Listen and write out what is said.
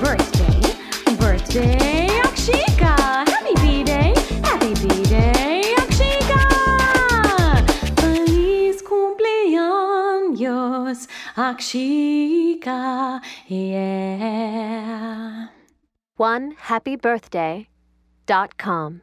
birthday, birthday, Akshika. Happy B-Day, happy B-Day, Akshika. Feliz cumpleaños, Akshika, yeah. One happy birthday dot com.